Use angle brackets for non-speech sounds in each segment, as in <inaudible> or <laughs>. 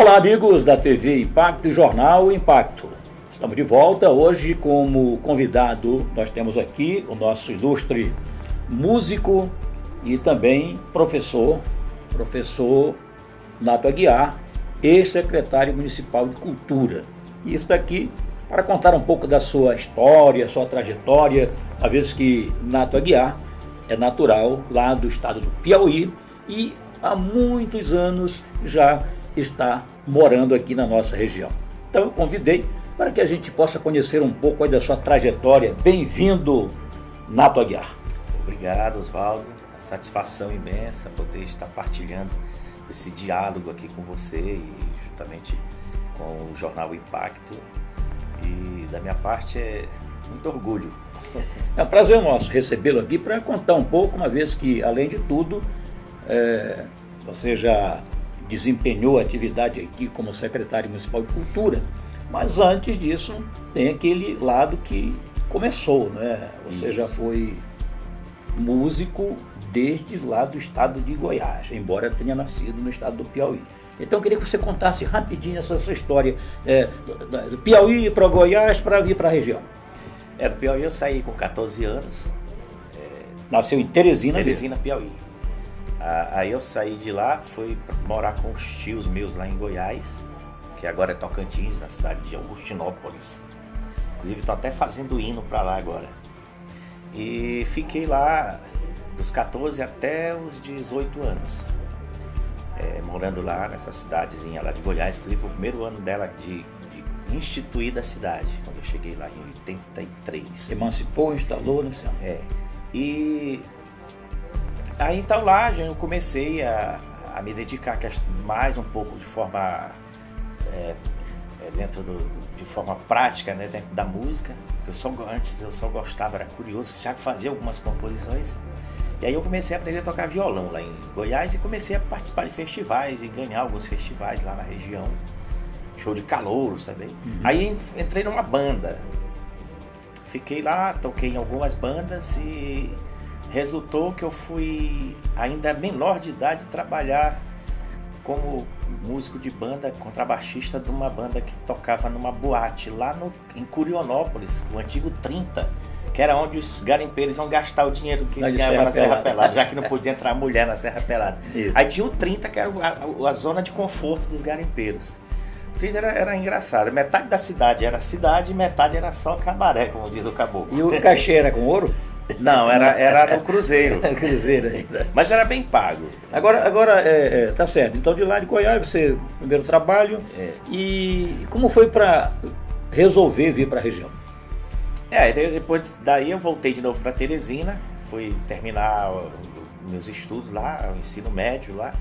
Olá, amigos da TV Impacto e Jornal Impacto. Estamos de volta hoje como convidado. Nós temos aqui o nosso ilustre músico e também professor, professor Nato Aguiar, ex-secretário municipal de Cultura. E isso daqui para contar um pouco da sua história, sua trajetória, uma vez que Nato Aguiar é natural lá do estado do Piauí e há muitos anos já está morando aqui na nossa região. Então eu convidei para que a gente possa conhecer um pouco da sua trajetória. Bem-vindo, Nato Aguiar. Obrigado, Oswaldo. Satisfação imensa poder estar partilhando esse diálogo aqui com você e juntamente com o Jornal Impacto. E da minha parte é muito orgulho. É um prazer nosso recebê-lo aqui para contar um pouco, uma vez que, além de tudo, é, você já desempenhou atividade aqui como secretário municipal de cultura, mas antes disso tem aquele lado que começou, né? Você Isso. já foi músico desde lá do estado de Goiás, embora tenha nascido no estado do Piauí. Então eu queria que você contasse rapidinho essa, essa história é, do, do Piauí para Goiás para vir para a região. É, do Piauí eu saí com 14 anos. É, Nasceu em Teresina? Teresina, mesmo. Piauí. Aí eu saí de lá, fui morar com os tios meus lá em Goiás, que agora é Tocantins, na cidade de Augustinópolis. Inclusive estou até fazendo hino para lá agora. E fiquei lá dos 14 até os 18 anos. É, morando lá nessa cidadezinha lá de Goiás, inclusive foi o primeiro ano dela de, de instituir a cidade, quando eu cheguei lá em 83. Emancipou, instalou, né, senhor? É. E Aí então lá eu comecei a, a me dedicar mais um pouco de forma é, é, dentro do, de forma prática, né, dentro da música. Eu só antes eu só gostava, era curioso, já fazia algumas composições. E aí eu comecei a aprender a tocar violão lá em Goiás e comecei a participar de festivais e ganhar alguns festivais lá na região. Show de calouros também. Uhum. Aí entrei numa banda. Fiquei lá, toquei em algumas bandas e resultou que eu fui ainda menor de idade trabalhar como músico de banda, contrabaixista de uma banda que tocava numa boate lá no, em Curionópolis, o antigo 30, que era onde os garimpeiros iam gastar o dinheiro que eles ganhavam na Serra Pelada, já que não podia entrar mulher na Serra Pelada. <laughs> Isso. Aí tinha o 30, que era a, a, zona de conforto dos garimpeiros. O 30 era, era engraçado, metade da cidade era cidade e metade era só cabaré, como diz o caboclo. E o cachê era com ouro? <laughs> Não, era, era no Cruzeiro. <laughs> cruzeiro ainda. Mas era bem pago. Agora, agora é, é, tá certo. Então de lá de Goiás, você primeiro trabalho. É. E como foi para resolver vir para a região? É, depois daí eu voltei de novo para Teresina, fui terminar meus estudos lá, o ensino médio lá.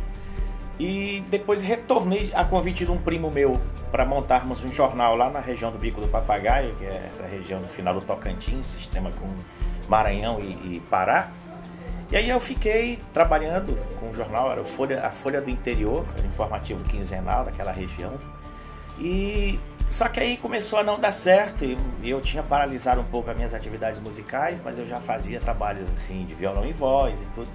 E depois retornei a convite de um primo meu para montarmos um jornal lá na região do Bico do Papagaio, que é essa região do final do Tocantins, sistema com Maranhão e, e Pará. E aí eu fiquei trabalhando com o jornal, era a Folha, a Folha do Interior, informativo quinzenal daquela região. E só que aí começou a não dar certo e eu tinha paralisado um pouco as minhas atividades musicais, mas eu já fazia trabalhos assim de violão e voz e tudo.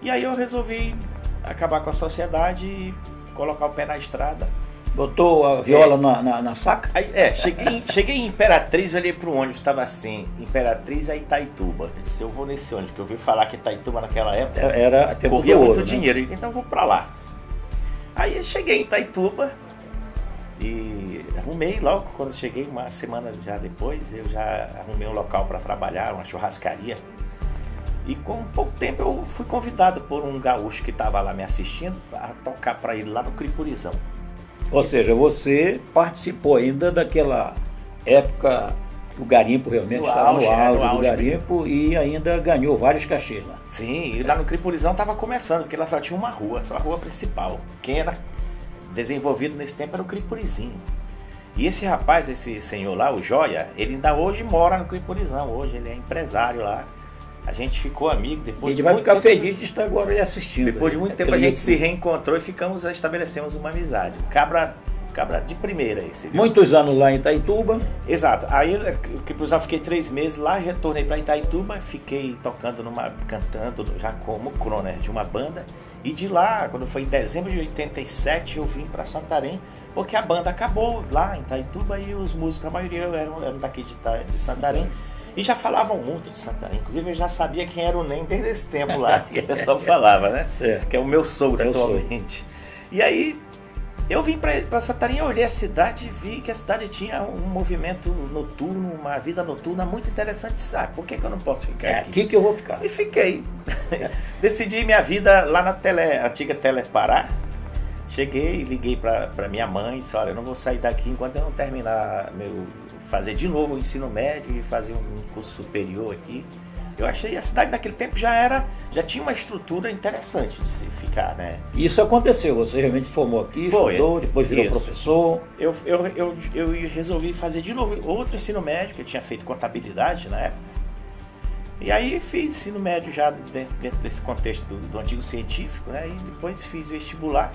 E aí eu resolvi acabar com a sociedade e colocar o pé na estrada Botou a viola é. na, na, na, saca? Aí, é, cheguei, cheguei em Imperatriz, olhei pro ônibus, estava assim, Imperatriz a Itaituba. Eu disse, eu vou nesse ônibus, que eu ouvi falar que Itaituba naquela época é, era corria muito ouro, né? dinheiro, né? então eu vou para lá. Aí eu cheguei em Itaituba e arrumei logo, quando cheguei, uma semana já depois, eu já arrumei um local para trabalhar, uma churrascaria. E com pouco tempo eu fui convidado por um gaúcho que estava lá me assistindo a tocar para ele lá no Cripurizão. Ou seja, você participou ainda daquela época que o garimpo realmente estava auge, no auge, auge do garimpo e ainda ganhou vários cachês lá. Sim, e lá no Cripurizão estava começando, porque lá só tinha uma rua, só a rua principal. Quem era desenvolvido nesse tempo era o Cripurizinho. E esse rapaz, esse senhor lá, o Joia, ele ainda hoje mora no Cripurizão, hoje ele é empresário lá. A gente ficou amigo depois. A gente vai ficar feliz de estar agora assistindo. Depois de muito tempo a gente se reencontrou e ficamos, estabelecemos uma amizade. Cabra, cabra de primeira esse. Viu? Muitos anos lá em Itaituba. Exato. Aí que eu fiquei três meses lá, retornei para Itaituba, fiquei tocando numa, cantando já como croner de uma banda. E de lá, quando foi em dezembro de 87, eu vim para Santarém, porque a banda acabou lá em Itaituba e os músicos, a maioria eram, eram daqui de, de Santarém. Sim. E já falavam muito de Santarém. Inclusive eu já sabia quem era o NEM desde esse tempo lá, <laughs> que o pessoal falava, né? Certo. Que é o meu sogro atualmente. E aí eu vim para Santarém, olhei a cidade e vi que a cidade tinha um movimento noturno, uma vida noturna muito interessante. Sabe, por que, que eu não posso ficar é aqui? aqui que eu vou ficar. E fiquei. <laughs> Decidi minha vida lá na tele, antiga Telepará. Cheguei, liguei para minha mãe e disse, olha, eu não vou sair daqui enquanto eu não terminar meu fazer de novo o ensino médio e fazer um curso superior aqui. Eu achei a cidade naquele tempo já era, já tinha uma estrutura interessante de se ficar, né? Isso aconteceu, você realmente se formou aqui, Foi, estudou, depois virou isso. professor. Eu, eu, eu, eu resolvi fazer de novo outro ensino médio, que eu tinha feito contabilidade na época. E aí fiz ensino médio já dentro, dentro desse contexto do, do, antigo científico, né? E depois fiz vestibular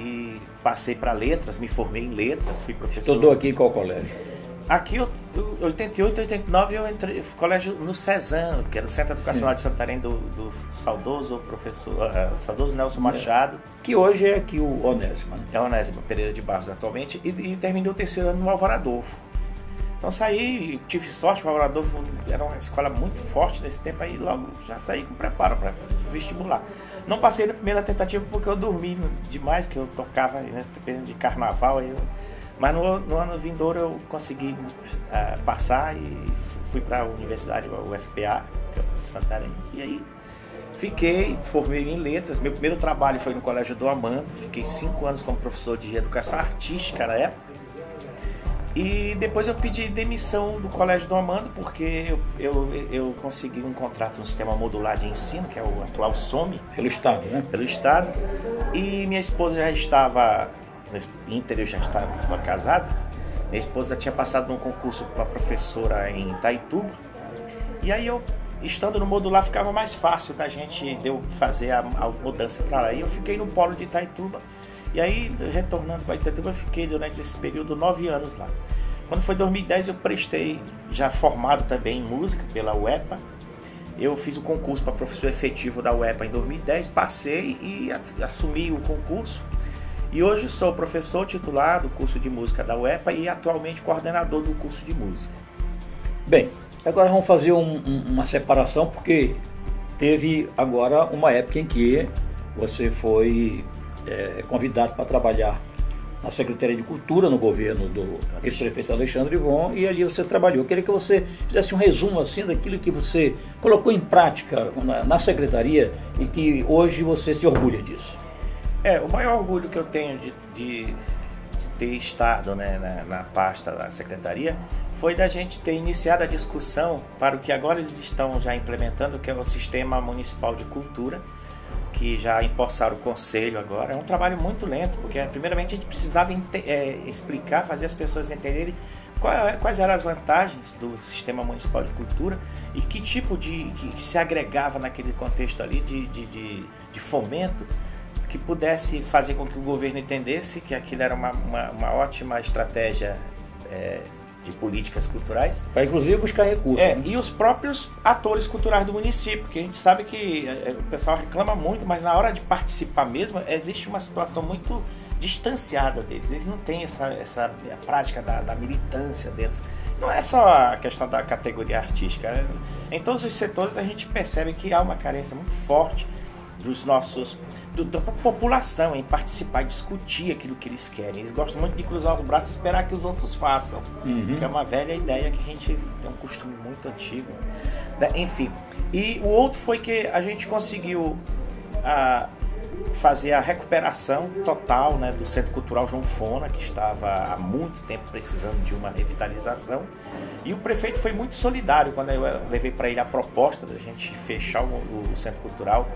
e passei para letras, me formei em letras, fui professor. Estudou aqui em qual colégio? Aqui, em 88, 89, eu entrei colégio no Cezanne, que era o Centro Educacional Sim. de Santarém do, do saudoso professor, uh, saudoso Nelson Machado. Que hoje é aqui o Onésimo. Né? É o Onésimo Pereira de Barros atualmente, e, e terminei o terceiro ano no Alvoradolfo. Então saí, tive sorte, o Alvoradolfo era uma escola muito forte nesse tempo aí, logo já saí com preparo para vestibular. Não passei na primeira tentativa porque eu dormi demais, que eu tocava né, de carnaval, eu mas no, no ano vindouro eu consegui uh, passar e fui para a universidade, o UFPA, que é de Santarém. E aí fiquei, formei em letras. Meu primeiro trabalho foi no Colégio do Amando. Fiquei cinco anos como professor de educação artística na época. E depois eu pedi demissão do Colégio do Amando porque eu, eu, eu consegui um contrato no sistema modular de ensino, que é o atual SOME. Pelo Estado, né? Pelo Estado. E minha esposa já estava Inter eu já estava casado. Minha esposa tinha passado num concurso para professora em Itaituba. E aí eu, estando no modular, ficava mais fácil da gente eu fazer a, a mudança para lá. E eu fiquei no polo de Itaituba. E aí, retornando para Itaituba, eu fiquei durante esse período nove anos lá. Quando foi 2010, eu prestei, já formado também em música pela UEPA. Eu fiz o concurso para professor efetivo da UEPA em 2010, passei e assumi o concurso. E hoje sou professor titular do curso de música da UEPA e atualmente coordenador do curso de música. Bem, agora vamos fazer um, um, uma separação porque teve agora uma época em que você foi é, convidado para trabalhar na Secretaria de Cultura no governo do ex-prefeito Alexandre Ivon e ali você trabalhou. Eu queria que você fizesse um resumo assim daquilo que você colocou em prática na, na secretaria e que hoje você se orgulha disso. É, o maior orgulho que eu tenho de, de, de ter estado né, na, na, pasta da secretaria foi da gente ter iniciado a discussão para o que agora eles estão já implementando, que é o Sistema Municipal de Cultura, que já empossaram o conselho agora. É um trabalho muito lento, porque primeiramente a gente precisava é, explicar, fazer as pessoas entenderem é, quais eram as vantagens do Sistema Municipal de Cultura e que tipo de que se agregava naquele contexto ali de, de, de, de fomento que pudesse fazer com que o governo entendesse que aquilo era uma, uma, uma ótima estratégia é, de políticas culturais. Para inclusive buscar recursos. É, né? E os próprios atores culturais do município, porque a gente sabe que é, o pessoal reclama muito, mas na hora de participar mesmo, existe uma situação muito distanciada deles. Eles não têm essa, essa prática da, da militância dentro. Não é só a questão da categoria artística. É, em todos os setores a gente percebe que há uma carência muito forte dos nossos do, da população em participar, discutir aquilo que eles querem. Eles gostam muito de cruzar os braços e esperar que os outros façam, uhum. que é uma velha ideia que a gente tem um costume muito antigo. Né? Enfim, e o outro foi que a gente conseguiu a, fazer a recuperação total né, do Centro Cultural João Fona, que estava há muito tempo precisando de uma revitalização. E o prefeito foi muito solidário quando eu levei para ele a proposta da gente fechar o, o Centro Cultural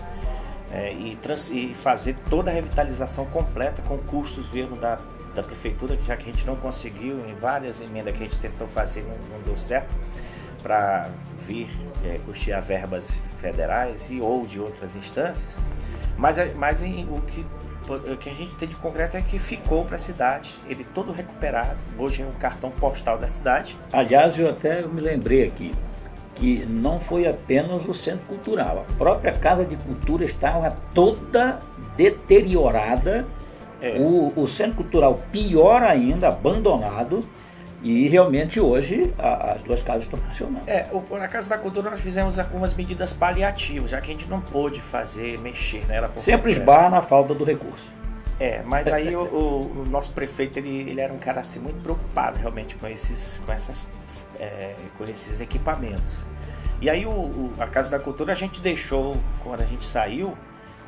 é, e, trans, e, fazer toda a revitalização completa com custos mesmo da, da prefeitura, já que a gente não conseguiu, em várias emendas que a gente tentou fazer, não, não deu certo, para vir é, custear verbas federais e ou de outras instâncias. Mas, mas em, o, que, o que a gente tem de concreto é que ficou para a cidade, ele todo recuperado. Hoje é um cartão postal da cidade. Aliás, eu até me lembrei aqui, que não foi apenas o centro cultural, a própria Casa de Cultura estava toda deteriorada, é. o, o centro cultural pior ainda, abandonado, e realmente hoje a, as duas casas estão funcionando. É, o, na Casa da Cultura nós fizemos algumas medidas paliativas, já que a gente não pôde fazer, mexer nela. Sempre esbarra na falta do recurso. É, mas aí o, o, o, nosso prefeito ele, ele era um cara assim muito preocupado realmente com esses, com essas, é, com esses equipamentos. E aí o, a Casa da Cultura a gente deixou, quando a gente saiu,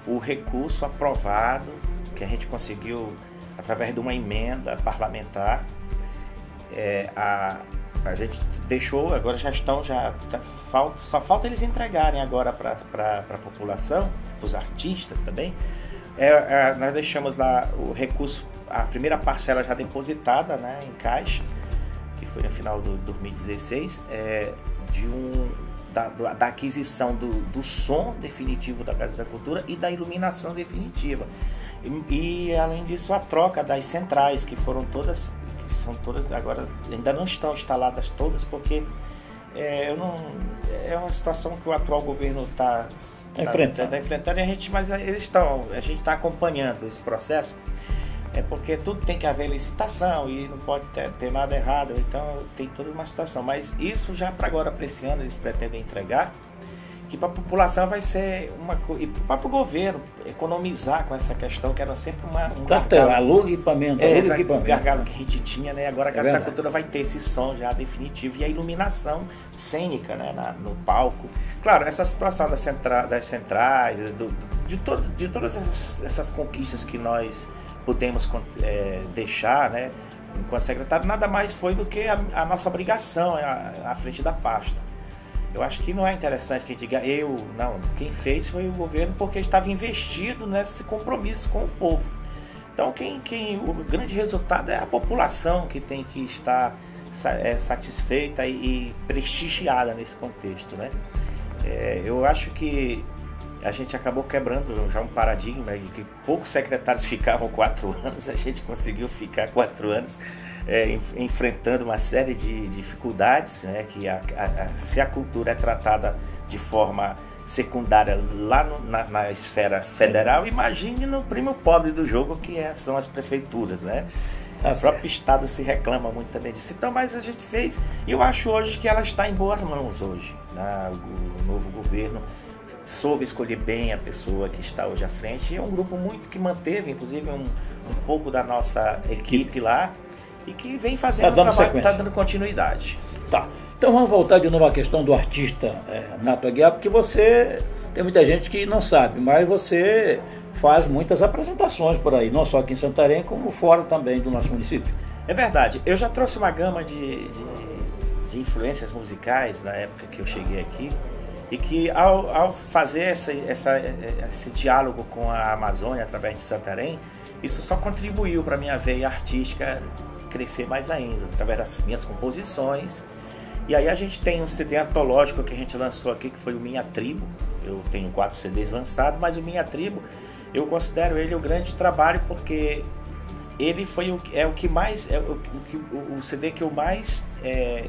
o recurso aprovado, que a gente conseguiu através de uma emenda parlamentar. É, a, a gente deixou, agora já estão, já tá, falta, só falta eles entregarem agora para a população, para os artistas também, é, é, nós deixamos lá o recurso, a primeira parcela já depositada né, em caixa, foi no final de 2016, é, de um, da, da aquisição do, do, som definitivo da Casa da Cultura e da iluminação definitiva. E, e, além disso a troca das centrais, que foram todas, que são todas agora, ainda não estão instaladas todas, porque é, eu não, é uma situação que o atual governo está Tá enfrentando. Tá enfrentando e a gente, mas eles estão, a gente está acompanhando esse processo. É porque tudo tem que haver licitação e não pode ter, ter nada errado, então tem toda uma situação. Mas isso já para agora, para esse ano, eles pretendem entregar que para a população vai ser uma coisa. E para o próprio governo economizar com essa questão, que era sempre uma, um Tanto gargalo. aluga equipamento, é, equipamento. gargalo que a gente tinha, né? Agora a Casa é da Cultura vai ter esse som já definitivo e a iluminação cênica né? Na, no palco. Claro, essa situação das, centra, das centrais, do, de, todo, de todas essas, essas conquistas que nós pudemos é, deixar, né? Enquanto secretário, nada mais foi do que a, a nossa obrigação à frente da pasta. Eu acho que não é interessante que diga eu, não. Quem fez foi o governo porque estava investido nesse compromisso com o povo. Então, quem, quem, o grande resultado é a população que tem que estar é, satisfeita e, e prestigiada nesse contexto, né? É, eu acho que a gente acabou quebrando já um paradigma de que poucos secretários <laughs> ficavam quatro anos, a gente conseguiu ficar quatro anos é, enfrentando uma série de dificuldades, né, que a, a, se a cultura é tratada de forma secundária lá no, na, na, esfera federal, imagine no primo pobre do jogo que é, são as prefeituras, né? Tá o próprio Estado se reclama muito também disso. Então, mas a gente fez, e eu acho hoje que ela está em boas mãos hoje. Né? O novo governo soube escolher bem a pessoa que está hoje à frente. E é um grupo muito que manteve, inclusive, um, um pouco da nossa equipe lá e que vem fazendo tá dando trabalho, está dando continuidade. Tá. Então vamos voltar de novo à questão do artista é, Nato Aguiar, porque você tem muita gente que não sabe, mas você faz muitas apresentações por aí, não só aqui em Santarém, como fora também do nosso município. É verdade. Eu já trouxe uma gama de, de, de influências musicais na época que eu cheguei aqui e que ao, ao fazer essa, essa, esse diálogo com a Amazônia através de Santarém, isso só contribuiu para a minha veia artística crescer mais ainda, através das minhas composições. E aí a gente tem um CD antológico que a gente lançou aqui, que foi o Minha Tribo. Eu tenho quatro CDs lançados, mas o Minha Tribo, eu considero ele o grande trabalho porque ele foi o, é o que mais, é o, o, o CD que eu mais... É,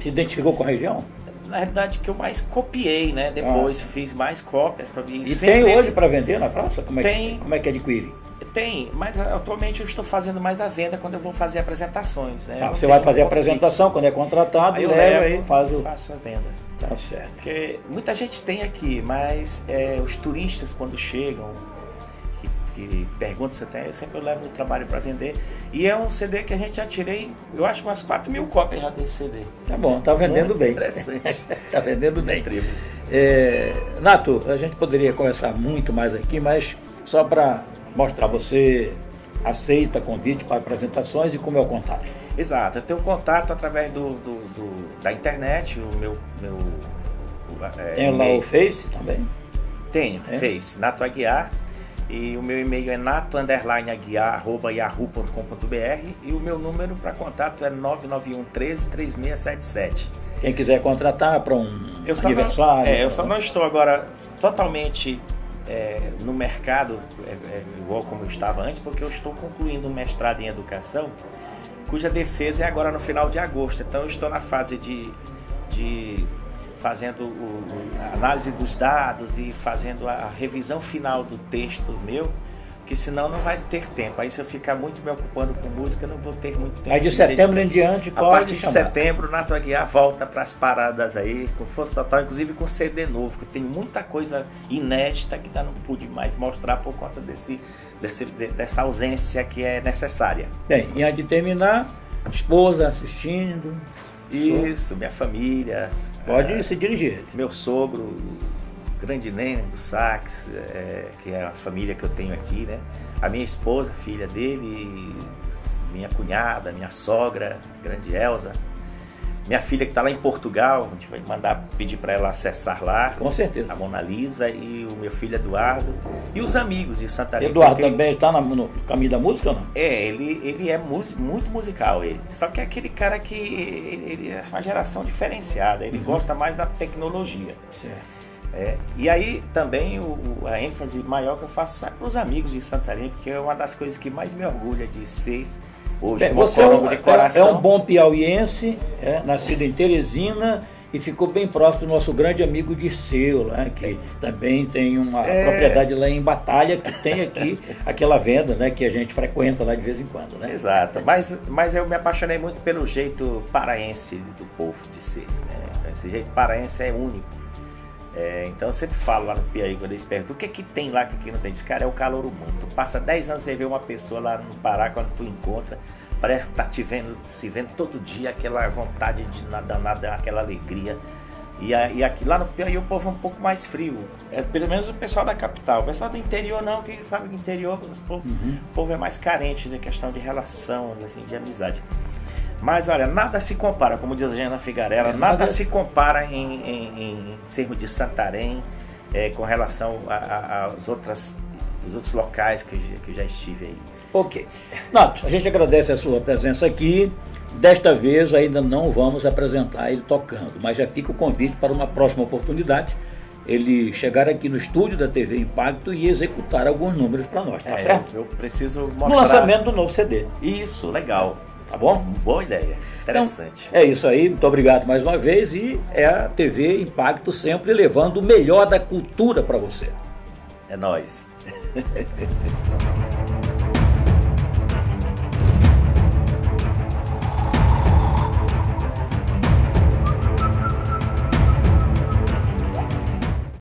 Se identificou com a região? Na realidade que eu mais copiei, né? Depois Nossa. fiz mais cópias para mim. E tem hoje para vender na praça? Como é, tem, que, como é que adquire? Tem, mas atualmente eu estou fazendo mais a venda quando eu vou fazer apresentações. Né? Ah, você vai fazer a apresentação fixo. quando é contratado, aí eu leva aí faz o... faço a venda. Tá certo. Porque muita gente tem aqui, mas é, os turistas quando chegam, que, perguntam se tem, eu sempre levo o trabalho para vender. E é um CD que a gente já tirei, eu acho umas 4 mil cópias já desse CD. Tá bom, tá vendendo Muito bem. Interessante. <laughs> tá vendendo bem. É, Nato, a gente poderia conversar muito mais aqui, mas só para mostrar você aceita convite para apresentações e como é o contato? Exato, eu tenho contato através do, do, do da internet, o meu. meu é, Tem lá o Face também? Tenho, é? Face, Nato Aguiar. E o meu e-mail é nato_aguiar@yahoo.com.br e o meu número para contato é 991 13 3677. Quem quiser contratar para um eu aniversário. Não, é, eu só não estou agora totalmente é, no mercado é, é, igual como eu estava antes, porque eu estou concluindo um mestrado em educação, cuja defesa é agora no final de agosto. Então eu estou na fase de, de fazendo o, a análise dos dados e fazendo a revisão final do texto meu, que senão não vai ter tempo. Aí se eu ficar muito me ocupando com música, não vou ter muito tempo. Aí de setembro em diante pode A partir chamar. de setembro, Nato Aguiar volta para as paradas aí, com força total, inclusive com CD novo, que tem muita coisa inédita que ainda não pude mais mostrar por conta desse, desse, dessa ausência que é necessária. Bem, e antes de terminar, esposa assistindo. Isso, minha família. Pode é, se dirigir. Meu sogro, grande Nene do Sax, é, que é a família que eu tenho aqui, né? A minha esposa, filha dele, minha cunhada, minha sogra, grande Elza. Minha filha que está lá em Portugal, a gente vai mandar pedir para ela acessar lá. Com certeza. A Mona Lisa e o meu filho Eduardo. E os amigos de Santarém. Eduardo também está no caminho da música ou não? É, ele, ele é muito musical, ele. Só que é aquele cara que ele, ele é uma geração diferenciada, ele uhum. gosta mais da tecnologia. Certo. É, e aí também o, a ênfase maior que eu faço é para os amigos de Santarém, porque é uma das coisas que mais me orgulha de ser hoje Bem, você é um, de coração. É, um bom piauiense, é, nascido em Teresina e ficou bem próximo do nosso grande amigo Dirceu, né, que também tem uma é... propriedade lá em Batalha, que tem aqui <laughs> aquela venda né, que a gente frequenta lá de vez em quando. Né? Exato, mas, mas eu me apaixonei muito pelo jeito paraense do povo de ser. Né? Então, esse jeito paraense é único. É, então eu sempre falo lá no Piauí, quando eles perguntam o que, que tem lá que aqui não tem. Esse cara é o calor humano. Tu passa 10 anos sem ver uma pessoa lá no Pará, quando tu encontra, parece que tá te vendo, se vendo todo dia, aquela vontade de nada, nada, aquela alegria. E, e aqui lá no Piauí o povo é um pouco mais frio. É, pelo menos o pessoal da capital. O pessoal do interior não, que sabe que interior o povo, uhum. o povo é mais carente na questão de relação, assim, de amizade. Mas olha, nada se compara, como diz a Jana Figarella, é, nada, nada se compara em, em, em termos de Santarém é, com relação aos outros locais que, que já estive aí. Ok. Nato, a gente agradece a sua presença aqui. Desta vez ainda não vamos apresentar ele tocando, mas já fica o convite para uma próxima oportunidade ele chegar aqui no estúdio da TV Impacto e executar alguns números para nós, tá é, certo? Eu preciso mostrar. No lançamento do novo CD. Isso, legal. Tá bom? Boa ideia. Interessante. Então, é isso aí. Muito obrigado mais uma vez. E é a TV Impacto sempre levando o melhor da cultura para você. É nós. <laughs>